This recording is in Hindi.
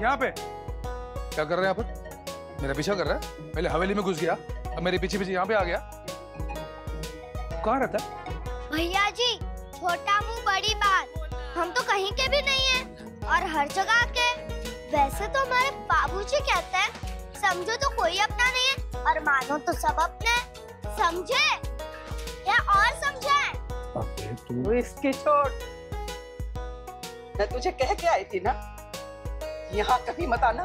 यहाँ पे। क्या कर रहा है यहाँ पर? मेरा पीछा कर रहा है? पहले हवेली में घुस गया अब मेरे पीछे पीछे यहाँ पे आ गया। कहाँ रहता है? भैया जी छोटा मुँह बड़ी बात। हम तो कहीं के भी नहीं है और हर जगह के बाबूजी कहते हैं, समझो तो कोई अपना नहीं है और मानो तो सब अपने। समझे? या और समझे? तू इसकी छोड़। मैं तुझे कह के आई थी ना, यहाँ कभी मत आना।